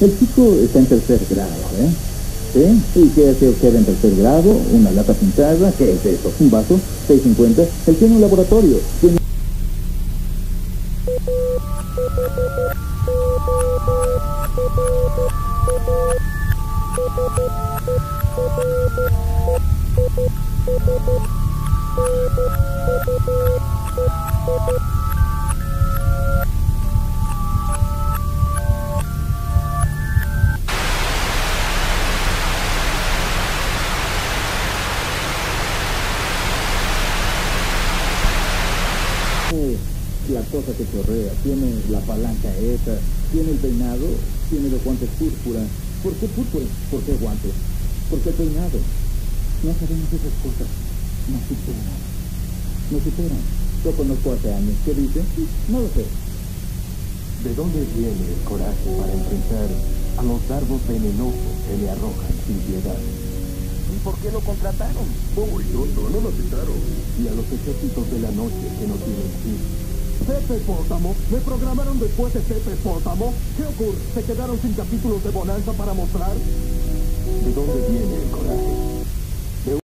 El chico está en tercer grado, ¿eh? ¿Sí? ¿Y qué hace usted en tercer grado? Una lata pintada, ¿qué es eso? ¿Un vaso? ¿650? Él tiene un laboratorio, tiene... la cosa que chorrea, tiene la palanca esa, tiene el peinado, tiene los guantes púrpura. ¿Por qué púrpura? ¿Por qué guantes? ¿Por qué peinado? No sabemos esas cosas. Nos superan. Nos superan. Yo conozco hace años. ¿Qué dice? No lo sé. ¿De dónde viene el coraje para enfrentar a los dardos venenosos que le arrojan sin piedad? ¿Y por qué lo contrataron? Oh, idiota, no lo citaron. Y a los ejércitos de la noche que no tienen fin. Pepe Pótamo, me programaron después de Pepe Pótamo. ¿Qué ocurre? ¿Se quedaron sin capítulos de Bonanza para mostrar? ¿De dónde?